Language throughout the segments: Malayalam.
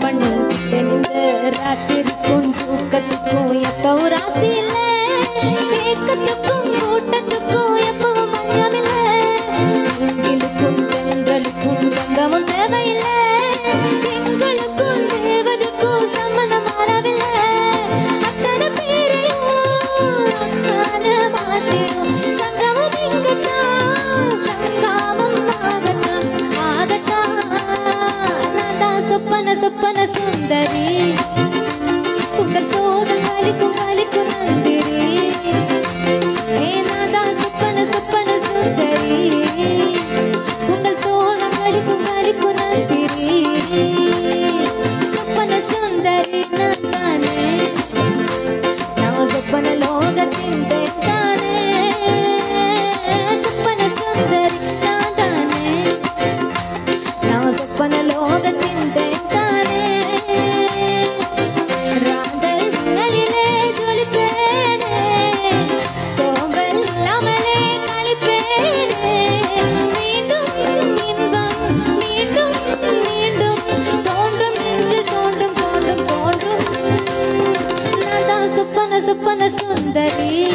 பண்ணு. தெரிந்த ராத்திரிக்கும் தூக்கத்துக்கும் எப்பவும் ராசி இல்ல ஏக்கத்துக்கும் கூட்டத்துக்கும்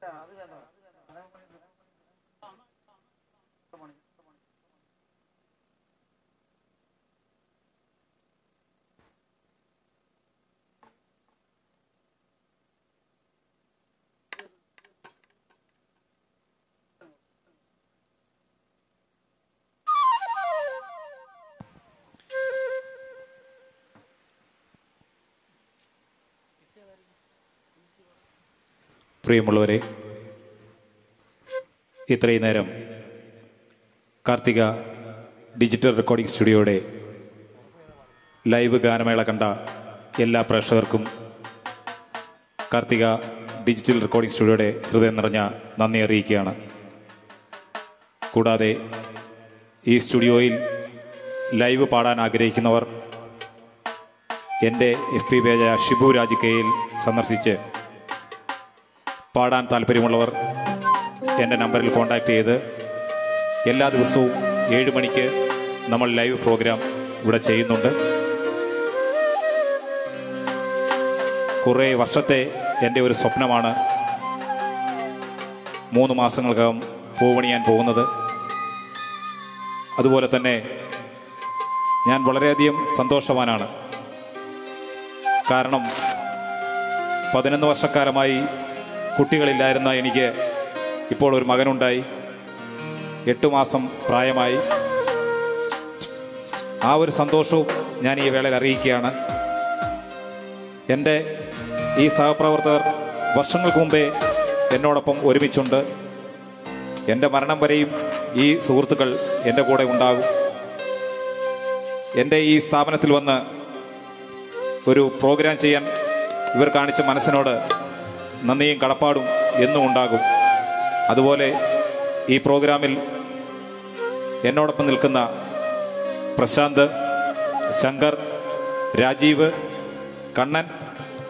在哪里面呢 പ്രിയമുള്ളവരെ ഇത്രയും നേരം കാർത്തിക ഡിജിറ്റൽ റെക്കോർഡിംഗ് സ്റ്റുഡിയോയുടെ ലൈവ് ഗാനമേള കണ്ട എല്ലാ പ്രേക്ഷകർക്കും കാർത്തിക ഡിജിറ്റൽ റെക്കോർഡിംഗ് സ്റ്റുഡിയോയുടെ ഹൃദയം നിറഞ്ഞ നന്ദി അറിയിക്കുകയാണ്. കൂടാതെ ഈ സ്റ്റുഡിയോയിൽ ലൈവ് പാടാൻ ആഗ്രഹിക്കുന്നവർ എന്റെ എഫ് പി പേജ ഷിബു രാജിക്കയിൽ സന്ദർശിച്ച് പാടാൻ താല്പര്യമുള്ളവർ എന്റെ നമ്പറിൽ കോൺടാക്റ്റ് ചെയ്ത് എല്ലാ ദിവസവും ഏഴ് മണിക്ക് നമ്മൾ ലൈവ് പ്രോഗ്രാം ഇവിടെ ചെയ്യുന്നുണ്ട്. കുറേ വർഷത്തെ എന്റെ ഒരു സ്വപ്നമാണ് മൂന്ന് മാസങ്ങൾക്കകം പൂവണിയാൻ പോകുന്നത്. അതുപോലെ തന്നെ ഞാൻ വളരെയധികം സന്തോഷവാനാണ്. കാരണം പതിനൊന്ന് വർഷക്കാലമായി കുട്ടികളില്ലായിരുന്ന എനിക്ക് ഇപ്പോൾ ഒരു മകനുണ്ടായി. എട്ട് മാസം പ്രായമായി. ആ ഒരു സന്തോഷവും ഞാൻ ഈ വേളയിൽ അറിയിക്കുകയാണ്. എന്റെ ഈ സഹപ്രവർത്തകർ വർഷങ്ങൾക്ക് മുമ്പേ എന്നോടൊപ്പം ഒരുമിച്ചുണ്ട്. എന്റെ മരണം വരെയും ഈ സുഹൃത്തുക്കൾ എന്റെ കൂടെ ഉണ്ടാകും. എന്റെ ഈ സ്ഥാപനത്തിൽ വന്ന് ഒരു പ്രോഗ്രാം ചെയ്യാൻ ഇവർ കാണിച്ച മനസ്സിനോട് നന്ദിയും കടപ്പാടും എന്നും ഉണ്ടാകും. അതുപോലെ ഈ പ്രോഗ്രാമിൽ എന്നോടൊപ്പം നിൽക്കുന്ന പ്രശാന്ത് ശങ്കർ രാജീവ് കണ്ണൻ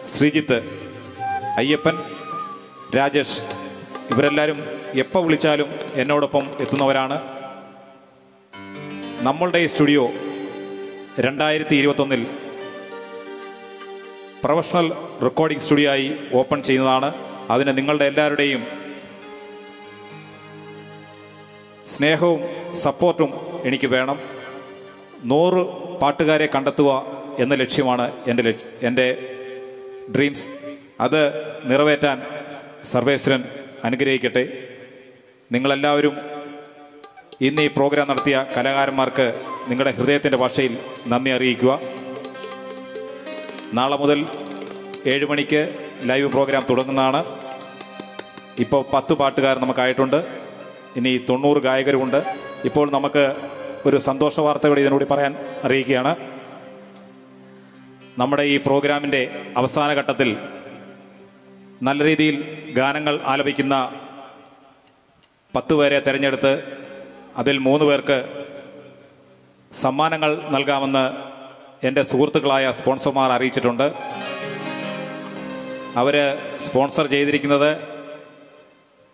ശ്രീജിത്ത് അയ്യപ്പൻ രാജേഷ് ഇവരെല്ലാവരും എപ്പോൾ വിളിച്ചാലും എന്നോടൊപ്പം എത്തുന്നവരാണ്. നമ്മളുടെ ഈ സ്റ്റുഡിയോ രണ്ടായിരത്തി ഇരുപത്തൊന്നിൽ പ്രൊഫഷണൽ റെക്കോർഡിംഗ് സ്റ്റുഡിയോ ആയി ഓപ്പൺ ചെയ്യുന്നതാണ്. അതിന് നിങ്ങളുടെ എല്ലാവരുടെയും സ്നേഹവും സപ്പോർട്ടും എനിക്ക് വേണം. നൂറ് പാട്ടുകാരെ കണ്ടെത്തുക എന്ന ലക്ഷ്യമാണ് എന്റെ എന്റെ ഡ്രീംസ്. അത് നിറവേറ്റാൻ സർവേശ്വരൻ അനുഗ്രഹിക്കട്ടെ. നിങ്ങളെല്ലാവരും ഇന്ന് ഈ പ്രോഗ്രാം നടത്തിയ കലാകാരന്മാർക്ക് നിങ്ങളുടെ ഹൃദയത്തിന്റെ ഭാഷയിൽ നന്ദി അറിയിക്കുക. നാളെ മുതൽ ഏഴ് മണിക്ക് ലൈവ് പ്രോഗ്രാം തുടങ്ങുന്നതാണ്. ഇപ്പോൾ പത്ത് പാട്ടുകാർ നമുക്കായിട്ടുണ്ട്. ഇനി തൊണ്ണൂറ് ഗായകരുമുണ്ട്. ഇപ്പോൾ നമുക്ക് ഒരു സന്തോഷ വാർത്ത കൂടി ഇതിനോട് പറയാൻ അറിയിക്കുകയാണ്. നമ്മുടെ ഈ പ്രോഗ്രാമിന്റെ അവസാന ഘട്ടത്തിൽ നല്ല രീതിയിൽ ഗാനങ്ങൾ ആലപിക്കുന്ന പത്ത് പേരെ തിരഞ്ഞെടുത്ത് അതിൽ മൂന്ന് പേർക്ക് സമ്മാനങ്ങൾ നൽകാമെന്ന് എന്റെ സുഹൃത്തുക്കളായ സ്പോൺസർമാർ അറിയിച്ചിട്ടുണ്ട്. അവർ സ്പോൺസർ ചെയ്തിരിക്കുന്നത്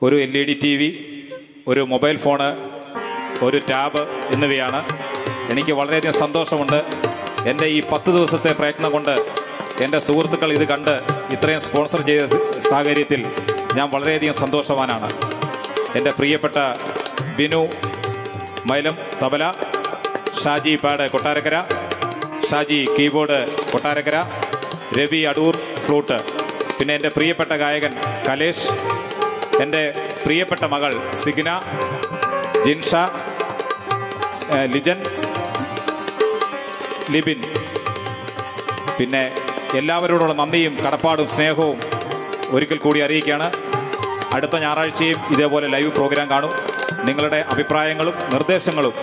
ഒരു L E D T V ഒരു മൊബൈൽ ഫോണ് ഒരു ടാബ് എന്നിവയാണ്. എനിക്ക് വളരെയധികം സന്തോഷമുണ്ട്. എന്റെ ഈ പത്ത് ദിവസത്തെ പ്രയത്നം കൊണ്ട് എന്റെ സുഹൃത്തുക്കൾ ഇത് കണ്ട് ഇത്രയും സ്പോൺസർ ചെയ്ത സാഹചര്യത്തിൽ ഞാൻ വളരെയധികം സന്തോഷവാനാണ്. എന്റെ പ്രിയപ്പെട്ട ബിനു മൈലം തബല ഷാജി പാട് കൊട്ടാരക്കര ഷാജി കീബോർഡ് കൊട്ടാരക്കര രവി അടൂർ ഫ്ലൂട്ട്. പിന്നെ എന്റെ പ്രിയപ്പെട്ട ഗായകൻ കലേഷ്. എന്റെ പ്രിയപ്പെട്ട മകൾ സിഗ്ന ജിൻഷ ലിജൻ ലിബിൻ. പിന്നെ എല്ലാവരോടുള്ള നന്ദിയും കടപ്പാടും സ്നേഹവും ഒരിക്കൽ കൂടി അറിയിക്കുകയാണ്. അടുത്ത ഞായറാഴ്ചയും ഇതേപോലെ ലൈവ് പ്രോഗ്രാം കാണും. നിങ്ങളുടെ അഭിപ്രായങ്ങളും നിർദ്ദേശങ്ങളും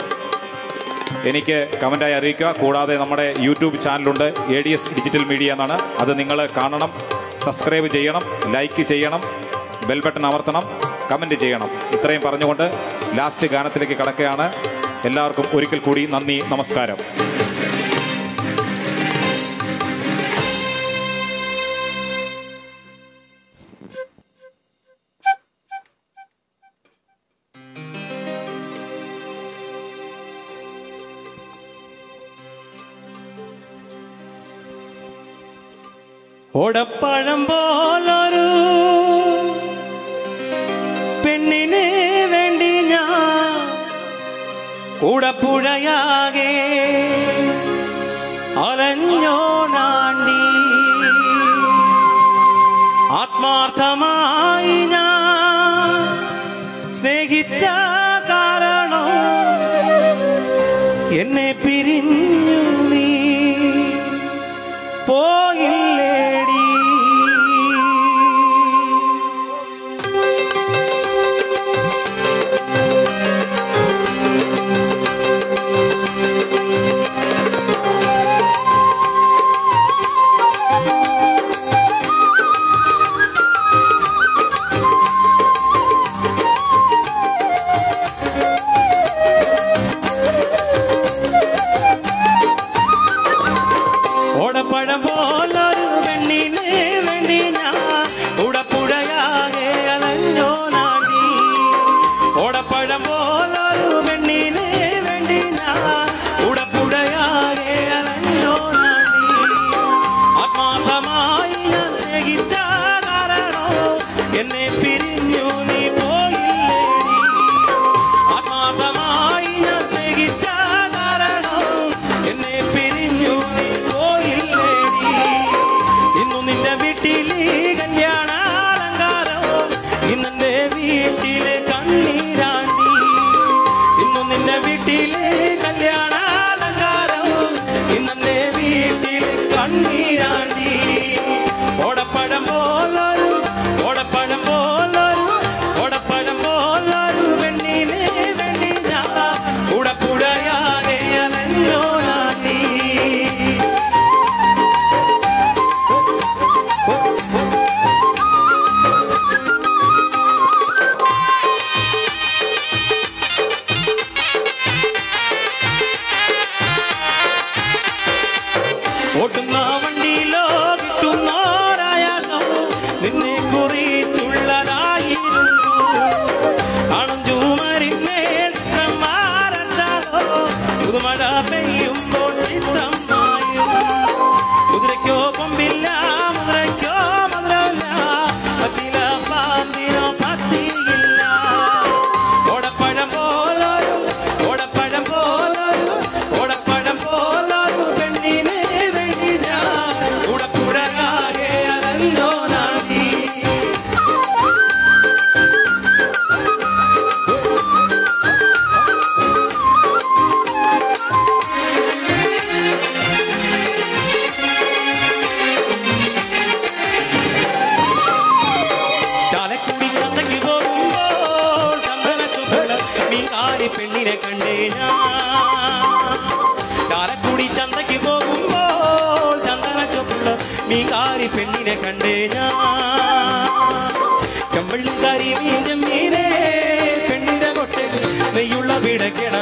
എനിക്ക് കമന്റായി അറിയിക്കുക. കൂടാതെ നമ്മുടെ യൂട്യൂബ് ചാനലുണ്ട്. A D S digital media എന്നാണ്. അത് നിങ്ങൾ കാണണം സബ്സ്ക്രൈബ് ചെയ്യണം ലൈക്ക് ചെയ്യണം ബെൽ ബട്ടൺ അമർത്തണം കമന്റ് ചെയ്യണം. ഇത്രയും പറഞ്ഞുകൊണ്ട് ലാസ്റ്റ് ഗാനത്തിലേക്ക് കടക്കുകയാണ്. എല്ലാവർക്കും ഒരിക്കൽ കൂടി നന്ദി നമസ്കാരം. കൂടപ്പുഴയാകെ അലഞ്ഞോണാണ്ടി കണ്ടേ ഞാൻ. ചെമ്പള്ളിക്കാരി മീന്റെ മീനെ പെണ്ണിന്റെ കൊട്ടെ നെയ്യുള്ള പിടയ്ക്കണ